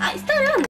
I still don't.